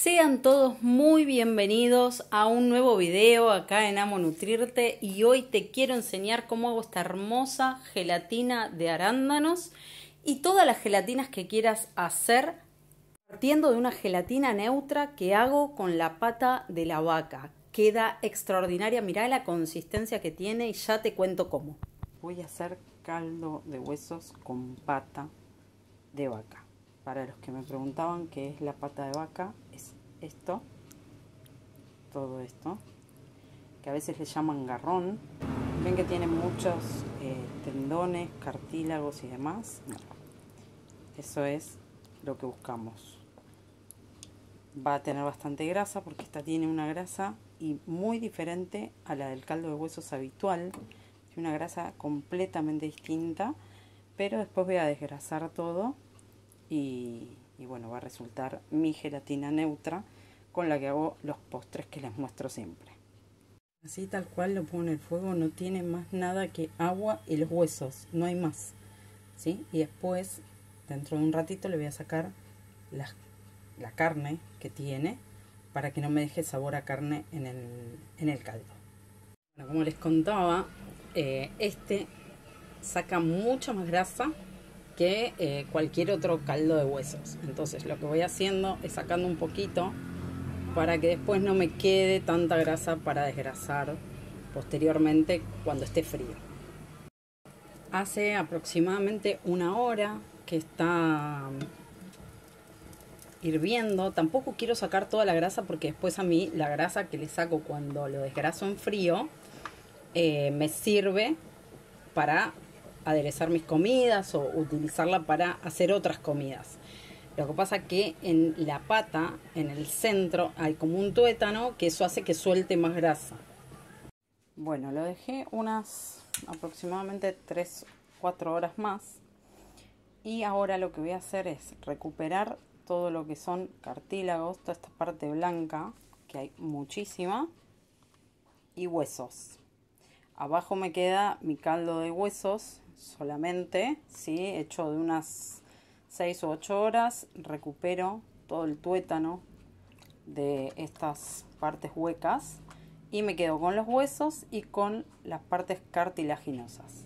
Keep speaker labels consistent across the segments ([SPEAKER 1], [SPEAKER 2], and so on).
[SPEAKER 1] Sean todos muy bienvenidos a un nuevo video acá en Amo Nutrirte y hoy te quiero enseñar cómo hago esta hermosa gelatina de arándanos y todas las gelatinas que quieras hacer partiendo de una gelatina neutra que hago con la pata de la vaca. Queda extraordinaria, mirá la consistencia que tiene y ya te cuento cómo.
[SPEAKER 2] Voy a hacer caldo de huesos con pata de vaca. Para los que me preguntaban qué es la pata de vaca, es esto, todo esto, que a veces le llaman garrón. Ven que tiene muchos eh, tendones, cartílagos y demás. eso es lo que buscamos. Va a tener bastante grasa porque esta tiene una grasa y muy diferente a la del caldo de huesos habitual. Una grasa completamente distinta, pero después voy a desgrasar todo y, bueno, va a resultar mi gelatina neutra con la que hago los postres que les muestro siempre. Así tal cual lo pongo en el fuego, no tiene más nada que agua y los huesos, no hay más. ¿sí? Y después, dentro de un ratito, le voy a sacar la, la carne que tiene para que no me deje sabor a carne en el, en el caldo. Bueno, como les contaba, eh, este saca mucha más grasa que eh, cualquier otro caldo de huesos. Entonces lo que voy haciendo es sacando un poquito para que después no me quede tanta grasa para desgrasar posteriormente cuando esté frío. Hace aproximadamente una hora que está hirviendo. Tampoco quiero sacar toda la grasa porque después a mí la grasa que le saco cuando lo desgraso en frío eh, me sirve para aderezar mis comidas o utilizarla para hacer otras comidas. Lo que pasa que en la pata, en el centro, hay como un tuétano que eso hace que suelte más grasa. Bueno, lo dejé unas aproximadamente 3-4 horas más. Y ahora lo que voy a hacer es recuperar todo lo que son cartílagos, toda esta parte blanca, que hay muchísima, y huesos. Abajo me queda mi caldo de huesos solamente, ¿sí? hecho de unas 6 o 8 horas, recupero todo el tuétano de estas partes huecas y me quedo con los huesos y con las partes cartilaginosas.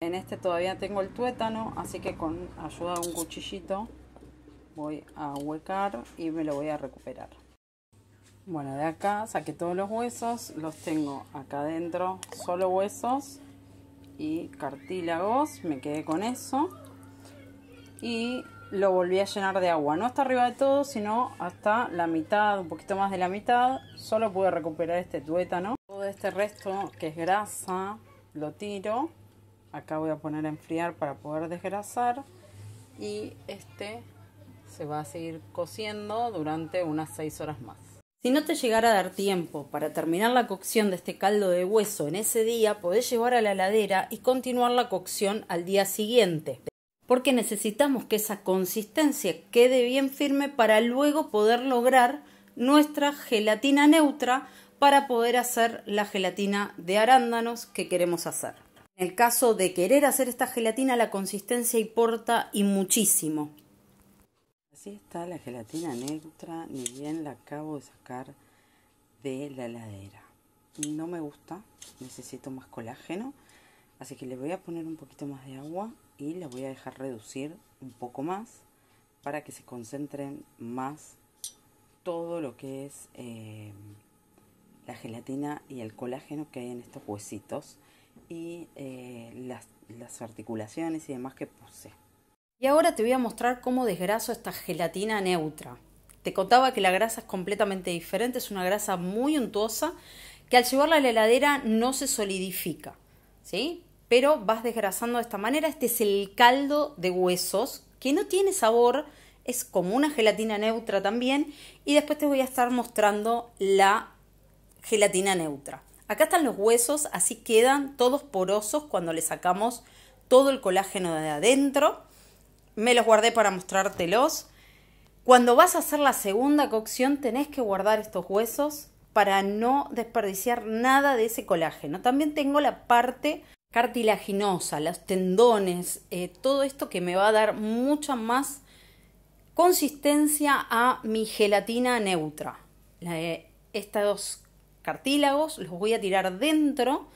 [SPEAKER 2] En este todavía tengo el tuétano, así que con ayuda de un cuchillito voy a huecar y me lo voy a recuperar. Bueno, de acá saqué todos los huesos, los tengo acá adentro, solo huesos y cartílagos, me quedé con eso. Y lo volví a llenar de agua, no hasta arriba de todo, sino hasta la mitad, un poquito más de la mitad, solo pude recuperar este tuétano. Todo este resto que es grasa lo tiro, acá voy a poner a enfriar para poder desgrasar. Y este se va a seguir cociendo durante unas 6 horas más.
[SPEAKER 1] Si no te llegara a dar tiempo para terminar la cocción de este caldo de hueso en ese día, podés llevar a la heladera y continuar la cocción al día siguiente, porque necesitamos que esa consistencia quede bien firme para luego poder lograr nuestra gelatina neutra para poder hacer la gelatina de arándanos que queremos hacer. En el caso de querer hacer esta gelatina, la consistencia importa y muchísimo.
[SPEAKER 2] Así está la gelatina neutra, ni bien la acabo de sacar de la heladera. No me gusta, necesito más colágeno, así que le voy a poner un poquito más de agua y la voy a dejar reducir un poco más para que se concentren más todo lo que es eh, la gelatina y el colágeno que hay en estos huesitos y eh, las, las articulaciones y demás que puse.
[SPEAKER 1] Y ahora te voy a mostrar cómo desgraso esta gelatina neutra. Te contaba que la grasa es completamente diferente, es una grasa muy untuosa que al llevarla a la heladera no se solidifica, ¿sí? Pero vas desgrasando de esta manera. Este es el caldo de huesos que no tiene sabor, es como una gelatina neutra también. Y después te voy a estar mostrando la gelatina neutra. Acá están los huesos, así quedan todos porosos cuando le sacamos todo el colágeno de adentro me los guardé para mostrártelos. Cuando vas a hacer la segunda cocción tenés que guardar estos huesos para no desperdiciar nada de ese colágeno. También tengo la parte cartilaginosa, los tendones, eh, todo esto que me va a dar mucha más consistencia a mi gelatina neutra. estos cartílagos los voy a tirar dentro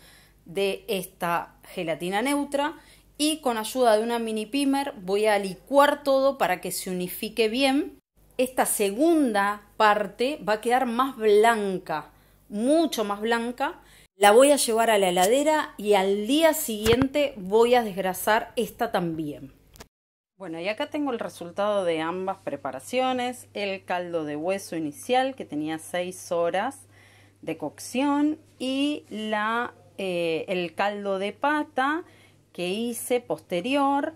[SPEAKER 1] de esta gelatina neutra y con ayuda de una mini pimer voy a licuar todo para que se unifique bien. Esta segunda parte va a quedar más blanca, mucho más blanca. La voy a llevar a la heladera y al día siguiente voy a desgrasar esta también. Bueno, y acá tengo el resultado de ambas preparaciones. El caldo de hueso inicial que tenía 6 horas de cocción y la, eh, el caldo de pata que hice posterior.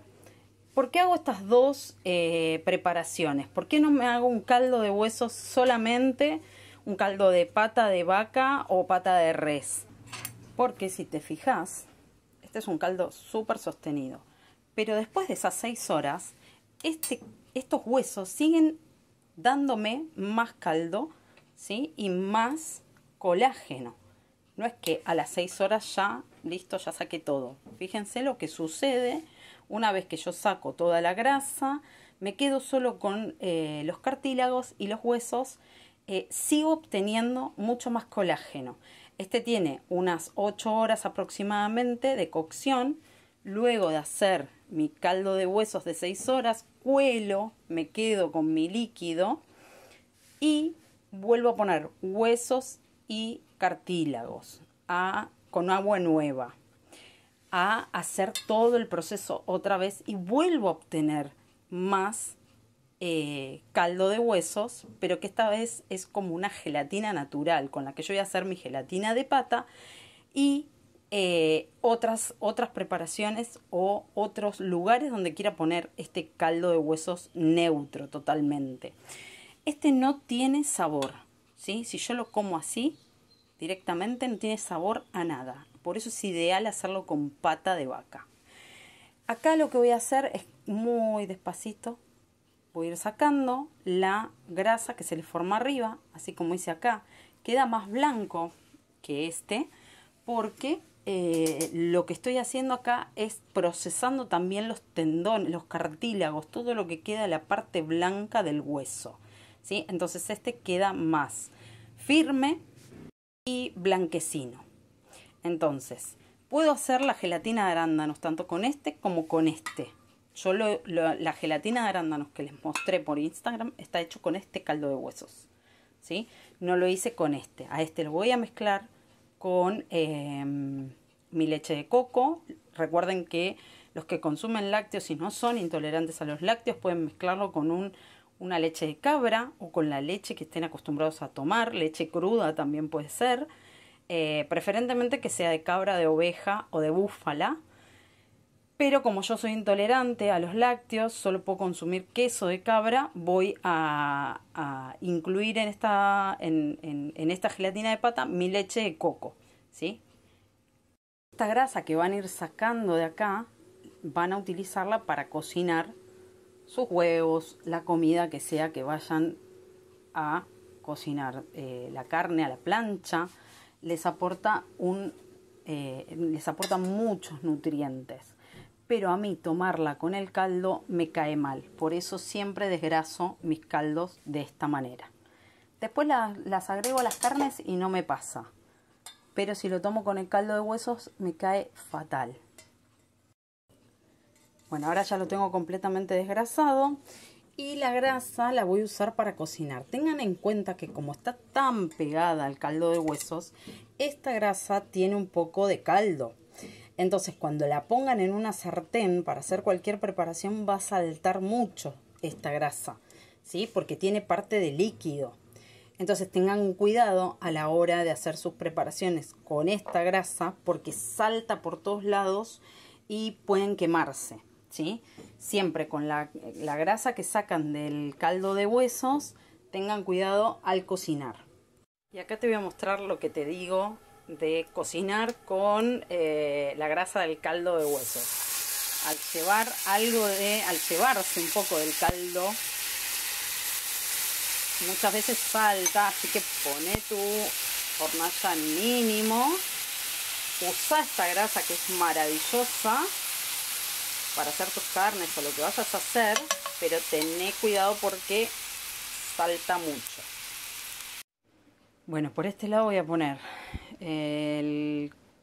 [SPEAKER 1] ¿Por qué hago estas dos eh, preparaciones? ¿Por qué no me hago un caldo de huesos solamente, un caldo de pata de vaca o pata de res? Porque si te fijas, este es un caldo súper sostenido. Pero después de esas seis horas, este, estos huesos siguen dándome más caldo ¿sí? y más colágeno. No es que a las 6 horas ya, listo, ya saqué todo. Fíjense lo que sucede una vez que yo saco toda la grasa, me quedo solo con eh, los cartílagos y los huesos, eh, sigo obteniendo mucho más colágeno. Este tiene unas 8 horas aproximadamente de cocción. Luego de hacer mi caldo de huesos de 6 horas, cuelo, me quedo con mi líquido y vuelvo a poner huesos y cartílagos a, con agua nueva a hacer todo el proceso otra vez y vuelvo a obtener más eh, caldo de huesos, pero que esta vez es como una gelatina natural con la que yo voy a hacer mi gelatina de pata y eh, otras, otras preparaciones o otros lugares donde quiera poner este caldo de huesos neutro totalmente. Este no tiene sabor, ¿sí? Si yo lo como así, directamente no tiene sabor a nada. Por eso es ideal hacerlo con pata de vaca. Acá lo que voy a hacer es muy despacito. Voy a ir sacando la grasa que se le forma arriba, así como hice acá. Queda más blanco que este porque eh, lo que estoy haciendo acá es procesando también los tendones, los cartílagos, todo lo que queda la parte blanca del hueso. ¿sí? Entonces este queda más firme blanquecino. Entonces, puedo hacer la gelatina de arándanos tanto con este como con este. Yo la gelatina de arándanos que les mostré por Instagram está hecho con este caldo de huesos. ¿sí? No lo hice con este. A este lo voy a mezclar con em, mi leche de coco. Recuerden que los que consumen lácteos y no son intolerantes a los lácteos pueden mezclarlo con un una leche de cabra o con la leche que estén acostumbrados a tomar, leche cruda también puede ser, eh, preferentemente que sea de cabra, de oveja o de búfala, pero como yo soy intolerante a los lácteos, solo puedo consumir queso de cabra, voy a, incluir en esta, en, en esta gelatina de pata mi leche de coco, ¿sí? Esta grasa que van a ir sacando de acá, van a utilizarla para cocinar sus huevos, la comida que sea que vayan a cocinar, eh, la carne a la plancha, les aporta un, eh, les aporta muchos nutrientes. Pero a mí tomarla con el caldo me cae mal, por eso siempre desgraso mis caldos de esta manera. Después las agrego a las carnes y no me pasa. Pero si lo tomo con el caldo de huesos me cae fatal. Bueno, ahora ya lo tengo completamente desgrasado y la grasa la voy a usar para cocinar. Tengan en cuenta que como está tan pegada al caldo de huesos, esta grasa tiene un poco de caldo. Entonces cuando la pongan en una sartén para hacer cualquier preparación va a saltar mucho esta grasa, ¿sí? Porque tiene parte de líquido. Entonces tengan cuidado a la hora de hacer sus preparaciones con esta grasa porque salta por todos lados y pueden quemarse. ¿Sí? Siempre con la, grasa que sacan del caldo de huesos, tengan cuidado al cocinar. Y acá te voy a mostrar lo que te digo de cocinar con eh, la grasa del caldo de huesos. Al llevar algo de, al llevarse un poco del caldo, muchas veces falta, así que pone tu hornalla mínimo. Usa esta grasa que es maravillosa para hacer tus carnes o lo que vayas a hacer pero tené cuidado porque falta mucho. Bueno, por este lado voy a poner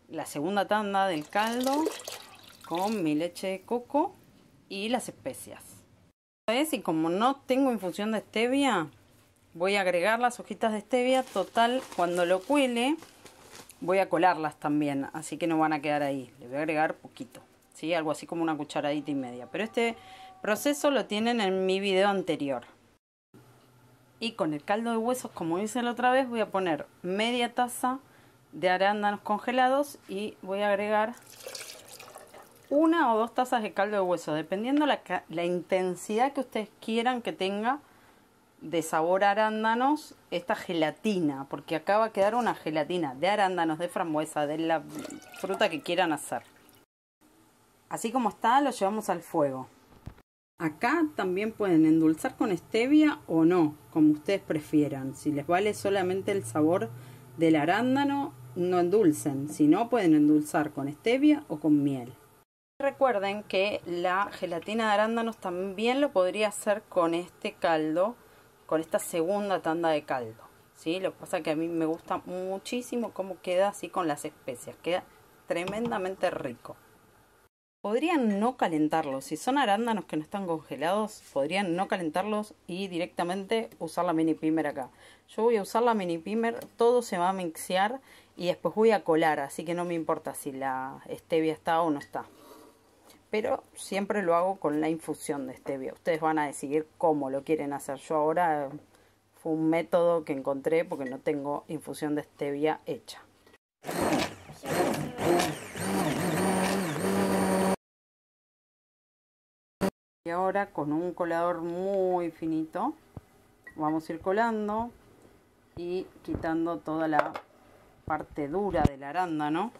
[SPEAKER 1] la segunda tanda del caldo con mi leche de coco y las especias. Y como no tengo infusión de stevia, voy a agregar las hojitas de stevia. Total, cuando lo cuele, voy a colarlas también, así que no van a quedar ahí. Le voy a agregar poquito, ¿sí? algo así como una cucharadita y media. Pero este proceso lo tienen en mi video anterior. Y con el caldo de huesos, como hice la otra vez, voy a poner media taza de arándanos congelados y voy a agregar una o dos tazas de caldo de huesos, dependiendo la, la intensidad que ustedes quieran que tenga de sabor arándanos esta gelatina, porque acá va a quedar una gelatina de arándanos, de frambuesa, de la fruta que quieran hacer. Así como está, lo llevamos al fuego. Acá también pueden endulzar con stevia o no, como ustedes prefieran. Si les vale solamente el sabor del arándano, no endulcen. Si no, pueden endulzar con stevia o con miel. Recuerden que la gelatina de arándanos también lo podría hacer con este caldo, con esta segunda tanda de caldo. ¿sí? Lo que pasa es que a mí me gusta muchísimo cómo queda así con las especias. Queda tremendamente rico. Podrían no calentarlos. Si son arándanos que no están congelados, podrían no calentarlos y directamente usar la mini pimer acá. Yo voy a usar la mini pimer, todo se va a mixear y después voy a colar, así que no me importa si la stevia está o no está. Pero siempre lo hago con la infusión de stevia. Ustedes van a decidir cómo lo quieren hacer. Yo ahora fue un método que encontré porque no tengo infusión de stevia hecha. Y ahora con un colador muy finito vamos a ir colando y quitando toda la parte dura del arándano.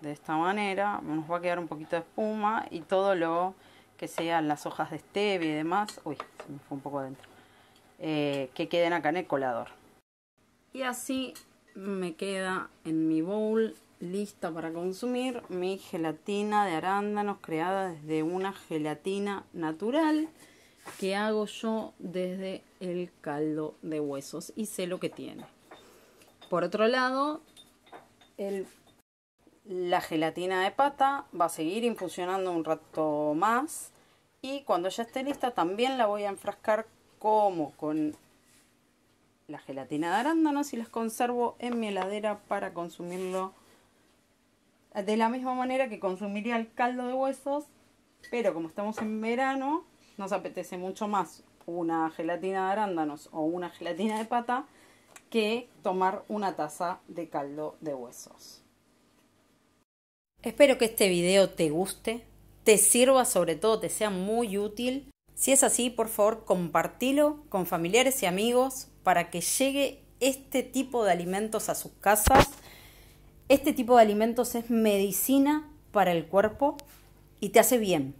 [SPEAKER 1] De esta manera nos va a quedar un poquito de espuma y todo lo que sean las hojas de stevia y demás, uy, se me fue un poco adentro, eh, que queden acá en el colador. Y así me queda en mi bowl lista para consumir mi gelatina de arándanos creada desde una gelatina natural que hago yo desde el caldo de huesos y sé lo que tiene. Por otro lado, la gelatina de pata va a seguir infusionando un rato más y cuando ya esté lista también la voy a enfrascar como con la gelatina de arándanos y las conservo en mi heladera para consumirlo de la misma manera que consumiría el caldo de huesos, pero como estamos en verano, nos apetece mucho más una gelatina de arándanos o una gelatina de pata que tomar una taza de caldo de huesos. Espero que este video te guste, te sirva, sobre todo te sea muy útil. Si es así, por favor, compartilo con familiares y amigos para que llegue este tipo de alimentos a sus casas este tipo de alimentos es medicina para el cuerpo y te hace bien.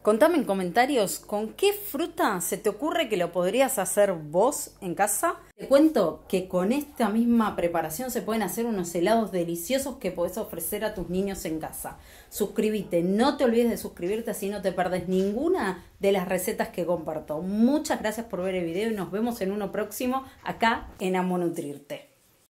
[SPEAKER 1] Contame en comentarios con qué fruta se te ocurre que lo podrías hacer vos en casa. Te cuento que con esta misma preparación se pueden hacer unos helados deliciosos que podés ofrecer a tus niños en casa. Suscríbete, no te olvides de suscribirte así no te perdes ninguna de las recetas que comparto. Muchas gracias por ver el video y nos vemos en uno próximo acá en Amo Nutrirte.